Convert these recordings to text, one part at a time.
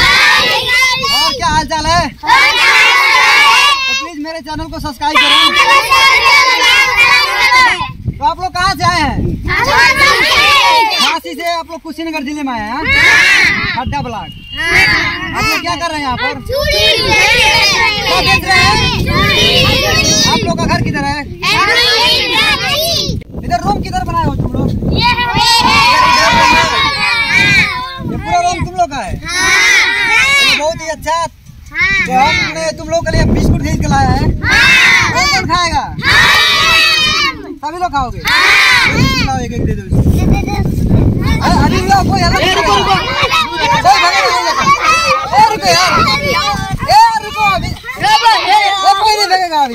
और क्या हाल चाल है। तो प्लीज़ मेरे चैनल को सब्सक्राइब करें तो आप लोग कहाँ से आए हैं। झांसी से आप लोग कुशीनगर ज़िले में आए हैं हाँ? अड्डा ब्लॉक आप लोग क्या कर रहे हैं। यहाँ पर क्या देख रहे हैं आप लोग का घर किधर है इधर रूम किधर बनाए हो तुम लोग ये पूरा रूम तुम लोग का है अच्छा? हाँ, तो हमने तुम लोग के लिए बिस्कुट खरीद के लाया है। हाँ, कौन खाएगा? सभी लोग खाओगे? लाओ एक एक दे दो अभी लोग कोई अलग रुको यार रुको। अभी। कोई नहीं देगा अभी।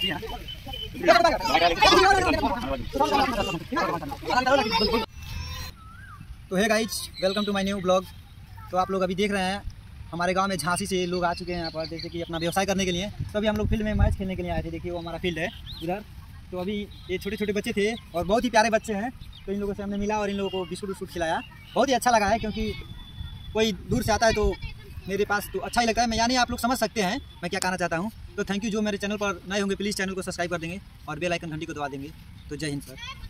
तो है guys welcome to my new blog तो आप लोग अभी देख रहे हैं, हमारे गाँव में झांसी से लोग आ चुके हैं यहाँ पर, जैसे कि अपना व्यवसाय करने के लिए। तो अभी हम लोग फ़ील्ड में मैच खेलने के लिए आए थे, देखिए वो हमारा फ़ील्ड है इधर। तो अभी ये छोटे छोटे बच्चे थे और बहुत ही प्यारे बच्चे हैं। तो इन लोगों से हमने मिला और इन लोगों को बिस्कुट उस्कुट खिलाया। बहुत ही अच्छा लगा है, क्योंकि कोई दूर से आता है तो मेरे पास तो अच्छा ही लगता है। मैं यानी आप लोग समझ सकते हैं मैं क्या कहना चाहता हूँ। तो थैंक यू जो मेरे चैनल पर नए होंगे प्लीज़ चैनल को सब्सक्राइब कर देंगे और बेल आइकन घंटी को दबा देंगे। तो जय हिंद सर।